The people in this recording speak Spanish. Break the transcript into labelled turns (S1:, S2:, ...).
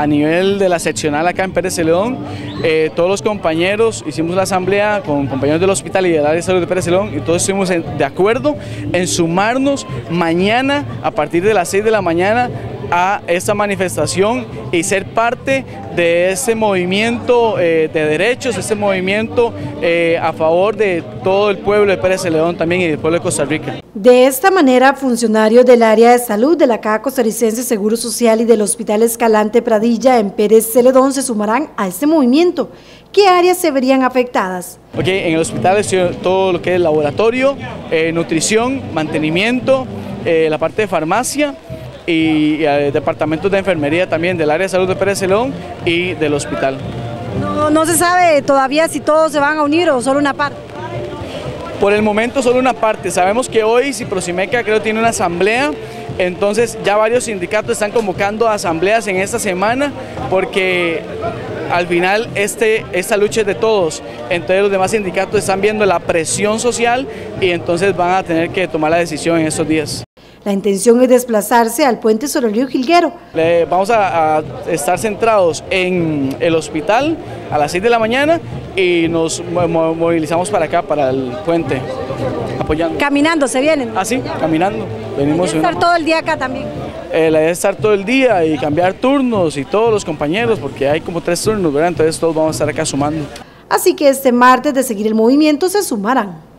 S1: a nivel de la seccional acá en Pérez Celedón, eh, todos los compañeros hicimos la asamblea con compañeros del hospital y del área de salud de Pérez Celedón y todos estuvimos de acuerdo en sumarnos mañana a partir de las 6 de la mañana a esta manifestación y ser parte de ese movimiento eh, de derechos, ese movimiento eh, a favor de todo el pueblo de Pérez Celedón también y del pueblo de Costa Rica.
S2: De esta manera, funcionarios del área de salud de la Caja Costarricense Seguro Social y del Hospital Escalante Pradilla en Pérez Celedón se sumarán a este movimiento. ¿Qué áreas se verían afectadas?
S1: Ok, en el hospital es todo lo que es laboratorio, eh, nutrición, mantenimiento, la parte de farmacia, y eh, departamentos de enfermería también del área de salud de Pérez Celón y del hospital.
S2: No, no se sabe todavía si todos se van a unir o solo una parte.
S1: Por el momento solo una parte. Sabemos que hoy Ciprosimeca creo tiene una asamblea, entonces ya varios sindicatos están convocando asambleas en esta semana porque al final este, esta lucha es de todos. Entonces los demás sindicatos están viendo la presión social y entonces van a tener que tomar la decisión en estos días.
S2: La intención es desplazarse al puente sobre el río Gilguero.
S1: vamos a, estar centrados en el hospital a las 6 de la mañana y nos movilizamos para acá, para el puente, apoyando.
S2: ¿Caminando se vienen?
S1: Ah, sí, caminando. Venimos
S2: estar todo el día acá también?
S1: Eh, la idea es estar todo el día y cambiar turnos y todos los compañeros, porque hay como tres turnos, ¿verdad? Entonces todos vamos a estar acá sumando.
S2: Así que este martes de seguir el movimiento se sumarán.